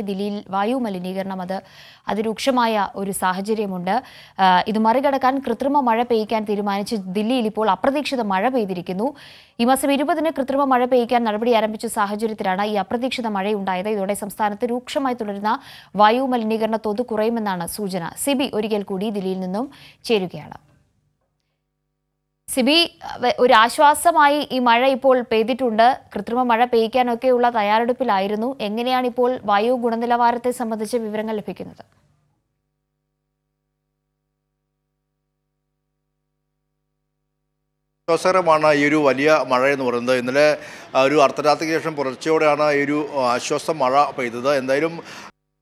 ദില്ലിയിൽ വായു മലിനീകരണം അത് അതിരൂക്ഷമായ ഒരു സാഹചര്യമുണ്ട്. ഇത് മറികടക്കാൻ കൃത്രിമ മഴ പെയ്യിക്കാൻ തീരുമാനിച്ച് ദില്ലിയിൽ ഇപ്പോൾ അപ്രതീക്ഷിത മഴ പെയ്തിരിക്കുന്നു. ഈ മാസം ഇരുപതിന് കൃത്രിമ മഴ പെയ്യിക്കാൻ നടപടി ആരംഭിച്ച സാഹചര്യത്തിലാണ് ഈ അപ്രതീക്ഷിത മഴയുണ്ടായത്. ഇതോടെ സംസ്ഥാനത്ത് രൂക്ഷമായി തുടരുന്ന വായു മലിനീകരണ തോത് കുറയുമെന്നാണ് സൂചന. സിബി ഒരിക്കൽ കൂടി ദില്ലിയിൽ നിന്നും ചേരുകയാണ്. സിബി ഒരു ആശ്വാസമായി ഈ മഴ ഇപ്പോൾ പെയ്തിട്ടുണ്ട്. കൃത്രിമ മഴ പെയ്യ്ക്കാനൊക്കെയുള്ള തയ്യാറെടുപ്പിലായിരുന്നു. എങ്ങനെയാണ് ഇപ്പോൾ വായു ഗുണനിലവാരത്തെ സംബന്ധിച്ച് വിവരങ്ങൾ ലഭിക്കുന്നത്? ആശ്വാസകരമാണ് ഈ ഒരു വലിയ മഴ എന്ന് പറയുന്നത്. ഇന്നലെ ഒരു അർദ്ധരാത്രിക്ക് ശേഷം പുലർച്ചയോടെയാണ് ഈ ഒരു ആശ്വാസ മഴ പെയ്തത്. എന്തായാലും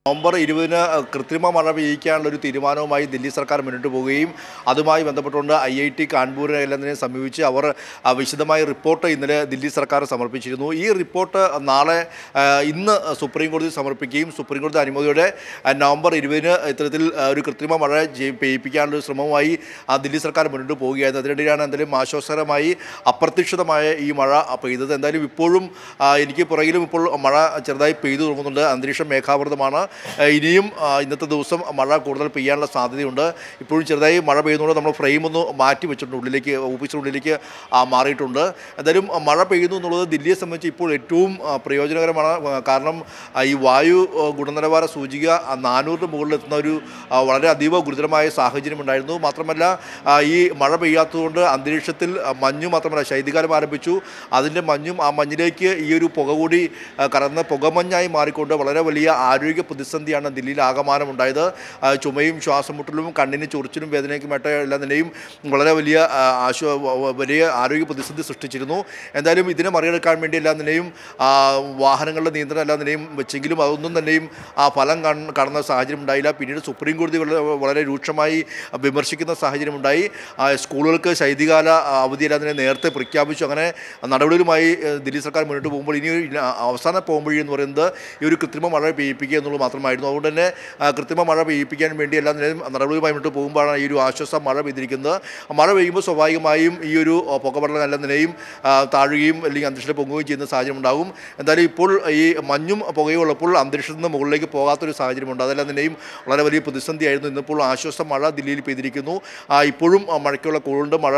നവംബർ ഇരുപതിന് കൃത്രിമ മഴ പെയ്യിക്കാനുള്ള ഒരു തീരുമാനവുമായി ദില്ലി സർക്കാർ മുന്നോട്ട് പോവുകയും അതുമായി ബന്ധപ്പെട്ടുകൊണ്ട് ഐ ഐ ടി കാൺപൂരിനെ സമീപിച്ച് അവർ വിശദമായ റിപ്പോർട്ട് ഇന്നലെ ദില്ലി സർക്കാർ സമർപ്പിച്ചിരുന്നു. ഈ റിപ്പോർട്ട് നാളെ ഇന്ന് സുപ്രീം കോടതി സമർപ്പിക്കുകയും സുപ്രീം കോടതി അനുമതിയോടെ നവംബർ ഇരുപതിന് ഇത്തരത്തിൽ ഒരു കൃത്രിമ മഴ പെയ്യിപ്പിക്കാനുള്ള ശ്രമവുമായി ദില്ലി സർക്കാർ മുന്നോട്ട് പോവുകയായിരുന്നു. അതിനിടയിലാണ് എന്തായാലും ആശ്വാസകരമായി അപ്രതീക്ഷിതമായ ഈ മഴ പെയ്തത്. എന്തായാലും ഇപ്പോഴും എനിക്ക് പുറകിലും ഇപ്പോൾ മഴ ചെറുതായി പെയ്തു തുടങ്ങുന്നുണ്ട്. അന്തരീക്ഷം മേഘാവൃതമാണ്. ഇനിയും ഇന്നത്തെ ദിവസം മഴ കൂടുതൽ പെയ്യാനുള്ള സാധ്യതയുണ്ട്. ഇപ്പോഴും ചെറുതായി മഴ പെയ്യുന്നതുകൊണ്ട് നമ്മൾ ഫ്രെയിം ഒന്ന് മാറ്റി വെച്ചിട്ടുണ്ട്. ഉള്ളിലേക്ക് ഓഫീസിനുള്ളിലേക്ക് മാറിയിട്ടുണ്ട്. എന്തായാലും മഴ പെയ്യുന്നു എന്നുള്ളത് ദില്ലിയെ സംബന്ധിച്ച് ഇപ്പോൾ ഏറ്റവും പ്രയോജനകരമാണ്. കാരണം ഈ വായു ഗുണനിലവാര സൂചിക നാനൂറിന് മുകളിൽ എത്തുന്ന ഒരു വളരെ അതീവ ഗുരുതരമായ സാഹചര്യം ഉണ്ടായിരുന്നു. മാത്രമല്ല ഈ മഴ പെയ്യാത്തതുകൊണ്ട് അന്തരീക്ഷത്തിൽ മഞ്ഞു മാത്രമല്ല ശൈത്യകാലം ആരംഭിച്ചു. അതിന്റെ മഞ്ഞും ആ മഞ്ഞിലേക്ക് ഈ ഒരു പുക കൂടി കടന്ന് പുകമഞ്ഞായി മാറിക്കൊണ്ട് വളരെ വലിയ ആരോഗ്യ പ്രതിസന്ധിയാണ് ദില്ലിയിൽ ആകമാനമുണ്ടായത്. ചുമയും ശ്വാസമുട്ടലും കണ്ണിന് ചൊറിച്ചിലും വേദനയ്ക്കുമായിട്ട് എല്ലാ നിലയും വളരെ വലിയ ആ, ആശ്വ വ- വ- വലിയ ആരോഗ്യ പ്രതിസന്ധി സൃഷ്ടിച്ചിരുന്നു. എന്തായാലും ഇതിനെ മറികടക്കാൻ വേണ്ടി എല്ലാ നിലയും വാഹനങ്ങളുടെ നിയന്ത്രണം എല്ലാ നിലയും വെച്ചെങ്കിലും അതൊന്നും തന്നെയും ആ ഫലം കാണുന്ന സാഹചര്യം ഉണ്ടായില്ല. പിന്നീട് സുപ്രീം കോടതി വളരെ രൂക്ഷമായി വിമർശിക്കുന്ന സാഹചര്യം ഉണ്ടായി. സ്കൂളുകൾക്ക് ശൈത്യകാല അവധി എല്ലാ നിലയും നേരത്തെ പ്രഖ്യാപിച്ചു. അങ്ങനെ നടപടികളുമായി ദില്ലി സർക്കാർ മുന്നോട്ട് പോകുമ്പോൾ ഇനി അവസാന പോകുമ്പോഴെന്ന് പറയുന്നത് ഈ ഒരു കൃത്രിമ വളരെ പെയ്യിപ്പിക്കുക എന്നുള്ളത് മാത്രമായിരുന്നു. അതുകൊണ്ട് തന്നെ കൃത്രിമ മഴ പെയ്യിപ്പിക്കാൻ വേണ്ടി എല്ലാ നിലയും നടപടികളുമായി മുന്നോട്ട് പോകുമ്പോഴാണ് ഈ ഒരു ആശ്വാസം മഴ പെയ്തിരിക്കുന്നത്. മഴ പെയ്യുമ്പോൾ സ്വാഭാവികമായും ഈ ഒരു പുകപടലം എല്ലാ നിലയും താഴുകയും അല്ലെങ്കിൽ അന്തരീക്ഷത്തിൽ പൊങ്ങുകയും ചെയ്യുന്ന സാഹചര്യം ഉണ്ടാകും എന്തായാലും ഇപ്പോൾ ഈ മഞ്ഞും പുകയും ഉള്ളപ്പോൾ അന്തരീക്ഷത്തിൽ മുകളിലേക്ക് പോകാത്തൊരു സാഹചര്യമുണ്ട്. അതെല്ലാം തന്നെയും വളരെ വലിയ പ്രതിസന്ധിയായിരുന്നു. ഇന്നിപ്പോൾ ആശ്വാസം മഴ ദില്ലിയിൽ പെയ്തിരിക്കുന്നു. ഇപ്പോഴും മഴയ്ക്കുള്ള കോളുണ്ട് മഴ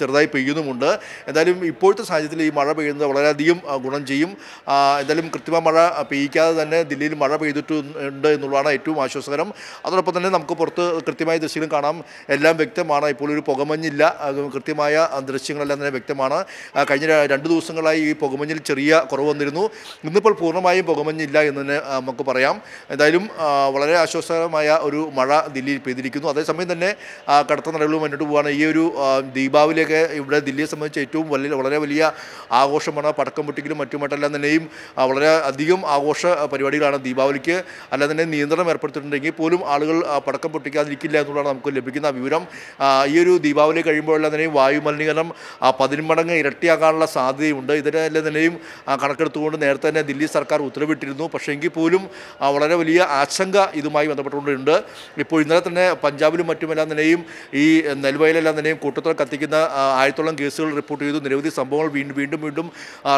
ചെറുതായി പെയ്യുന്നുമുണ്ട്. എന്തായാലും ഇപ്പോഴത്തെ സാഹചര്യത്തിൽ ഈ മഴ പെയ്യുന്നത് വളരെയധികം ഗുണം ചെയ്യും. എന്തായാലും കൃത്രിമ മഴ പെയ്യിക്കാതെ തന്നെ ദില്ലിയിൽ മഴ പെയ്തിട്ടുണ്ട് എന്നുള്ളതാണ് ഏറ്റവും ആശ്വാസകരം. അതോടൊപ്പം തന്നെ നമുക്ക് പുറത്ത് കൃത്യമായ ദൃശ്യങ്ങളും കാണാം. എല്ലാം വ്യക്തമാണ്. ഇപ്പോൾ ഒരു പുകമഞ്ഞില്ല. കൃത്യമായ ദൃശ്യങ്ങളെല്ലാം തന്നെ വ്യക്തമാണ്. കഴിഞ്ഞ രണ്ട് ദിവസങ്ങളായി ഈ പുകമഞ്ഞിൽ ചെറിയ കുറവ് വന്നിരുന്നു. ഇന്നിപ്പോൾ പൂർണമായും പുകമഞ്ഞില്ല എന്ന് തന്നെ നമുക്ക് പറയാം. എന്തായാലും വളരെ ആശ്വാസകരമായ ഒരു മഴ ദില്ലിയിൽ പെയ്തിരിക്കുന്നു. അതേസമയം തന്നെ കടുത്ത നടപടികൾ മുന്നോട്ട് പോവുകയാണ്. ഈ ഒരു ദീപാവലിയൊക്കെ ഇവിടെ ദില്ലിയെ സംബന്ധിച്ച് ഏറ്റവും വലിയ വളരെ വലിയ ആഘോഷമാണ്. പടക്കം പൊട്ടിക്കലും മറ്റുമായിട്ടെല്ലാം തന്നെയും വളരെ അധികം ആഘോഷ പരിപാടികളാണ് ദീപാവലിക്ക്. അല്ലാതെ തന്നെ നിയന്ത്രണം ഏർപ്പെടുത്തിയിട്ടുണ്ടെങ്കിൽ പോലും ആളുകൾ പടക്കം പൊട്ടിക്കാതിരിക്കില്ല എന്നുള്ളതാണ് നമുക്ക് ലഭിക്കുന്ന വിവരം. ഈ ഒരു ദീപാവലി കഴിയുമ്പോഴെല്ലാം തന്നെയും വായു മലിനീകരണം ആ, പതിന്മടങ്ങ് ഇരട്ടിയാകാനുള്ള സാധ്യതയുണ്ട്. ഇതിനെല്ലാം തന്നെയും കണക്കെടുത്തുകൊണ്ട് നേരത്തെ തന്നെ ദില്ലി സർക്കാർ ഉത്തരവിട്ടിരുന്നു. പക്ഷേ എങ്കിൽ പോലും വളരെ വലിയ ആശങ്ക ഇതുമായി ബന്ധപ്പെട്ടുകൊണ്ടുണ്ട്. ഇപ്പോൾ ഇന്നലെ തന്നെ പഞ്ചാബിലും മറ്റുമെല്ലാം തന്നെയും ഈ നെൽവയലെല്ലാം തന്നെയും കൂട്ടത്തോടെ കത്തിക്കുന്ന ആയിരത്തോളം കേസുകൾ റിപ്പോർട്ട് ചെയ്തു. നിരവധി സംഭവങ്ങൾ വീണ്ടും വീണ്ടും വീണ്ടും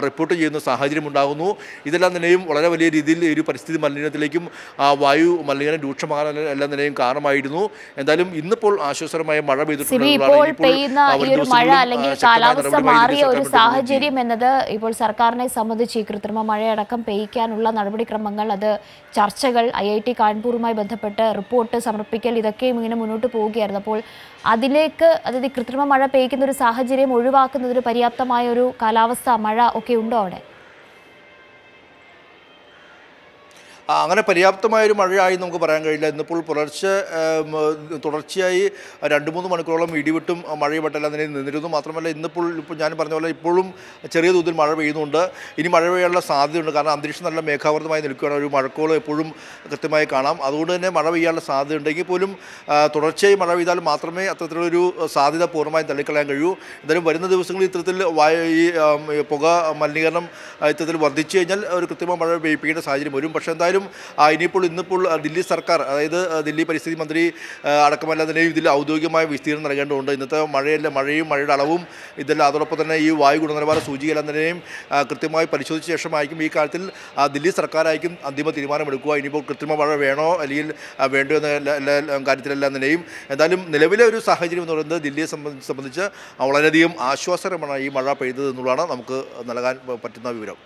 റിപ്പോർട്ട് ചെയ്യുന്ന സാഹചര്യം ഉണ്ടാകുന്നു. ഇതെല്ലാം തന്നെയും വളരെ വലിയ രീതിയിൽ ഒരു പരിസ്ഥിതി മലിനീകരണത്തിലേക്കും ആ, വായു മലിനീകരണം രൂക്ഷമാകാൻ എല്ലാ നിലയും കാരണമായിരുന്നു. എന്തായാലും ഇന്നിപ്പോൾ ആശ്വാസകരമായ മഴ പെയ്തിട്ടുണ്ട് മാറിയ ഒരു സാഹചര്യം എന്നത് ഇപ്പോൾ സർക്കാരിനെ സംബന്ധിച്ച് ഈ കൃത്രിമ മഴയടക്കം പെയ്യ്ക്കാനുള്ള നടപടിക്രമങ്ങൾ അത് ചർച്ചകൾ ഐ ഐ ടി കാൺപൂറുമായി ബന്ധപ്പെട്ട് റിപ്പോർട്ട് സമർപ്പിക്കൽ ഇതൊക്കെയും ഇങ്ങനെ മുന്നോട്ട് പോവുകയായിരുന്നു. അപ്പോൾ അതിലേക്ക് അതായത് ഈ കൃത്രിമ മഴ പെയ്യ്ക്കുന്ന ഒരു സാഹചര്യം ഒഴിവാക്കുന്നതിന് പര്യാപ്തമായ ഒരു കാലാവസ്ഥ മഴ ഒക്കെ ഉണ്ടോ അവിടെ? അങ്ങനെ പര്യാപ്തമായൊരു മഴയായി നമുക്ക് പറയാൻ കഴിയില്ല. ഇന്നിപ്പോൾ പുലർച്ചെ തുടർച്ചയായി രണ്ട് മൂന്ന് മണിക്കൂറോളം ഇടിവിട്ടും മഴയും പെട്ടല്ല നിലയിൽ നിന്നിരുന്നു. മാത്രമല്ല ഇന്നിപ്പോൾ ഇപ്പോൾ ഞാൻ പറഞ്ഞ പോലെ ഇപ്പോഴും ചെറിയ തോതിൽ മഴ പെയ്യുന്നുണ്ട്. ഇനി മഴ പെയ്യാനുള്ള സാധ്യതയുണ്ട്. കാരണം അന്തരീക്ഷം നല്ല മേഘാവൃതമായി നിൽക്കുകയാണ്. ഒരു മഴക്കോളം എപ്പോഴും കൃത്യമായി കാണാം. അതുകൊണ്ട് തന്നെ മഴ പെയ്യാനുള്ള സാധ്യത ഉണ്ടെങ്കിൽ പോലും തുടർച്ചയായി മഴ പെയ്താൽ മാത്രമേ അത്തരത്തിലൊരു സാധ്യത പൂർണമായി തള്ളിക്കളയാൻ കഴിയൂ. എന്തായാലും വരുന്ന ദിവസങ്ങളിൽ ഇത്തരത്തിൽ ഈ പുക മലിനീകരണം ഇത്തരത്തിൽ വർദ്ധിച്ചു കഴിഞ്ഞാൽ ഒരു കൃത്യമായ മഴ പെയ്യിപ്പിക്കേണ്ട സാഹചര്യം വരും. പക്ഷേ എന്തായാലും എന്തായാലും ഇനിയിപ്പോൾ ഇന്നിപ്പോൾ ദില്ലി സർക്കാർ അതായത് ദില്ലി പരിസ്ഥിതി മന്ത്രി അടക്കമല്ലാതെ അടക്കമല്ല തന്നെയും ഇതിൽ ഔദ്യോഗികമായ വിസ്തീർണം നൽകേണ്ടതുണ്ട്. ഇന്നത്തെ മഴയല്ല മഴയും മഴയുടെ അളവും ഇതെല്ലാം അതോടൊപ്പം തന്നെ ഈ വായു ഗുണനിലവാര സൂചികയെല്ലാം തന്നെയും കൃത്യമായി പരിശോധിച്ച ശേഷമായിരിക്കും ഈ കാര്യത്തിൽ ദില്ലി സർക്കാരായിരിക്കും അന്തിമ തീരുമാനമെടുക്കുക. ഇനിയിപ്പോൾ കൃത്രിമ മഴ വേണോ അല്ലെങ്കിൽ വേണ്ടോ എന്ന എല്ലാ കാര്യത്തിലെല്ലാം തന്നെയും എന്തായാലും നിലവിലെ ഒരു സാഹചര്യം എന്ന് പറയുന്നത് ദില്ലിയെ സംബന്ധിച്ച് വളരെയധികം ആശ്വാസകരമാണ് ഈ മഴ പെയ്തത് എന്നുള്ളതാണ് നമുക്ക് നൽകാൻ പറ്റുന്ന വിവരം.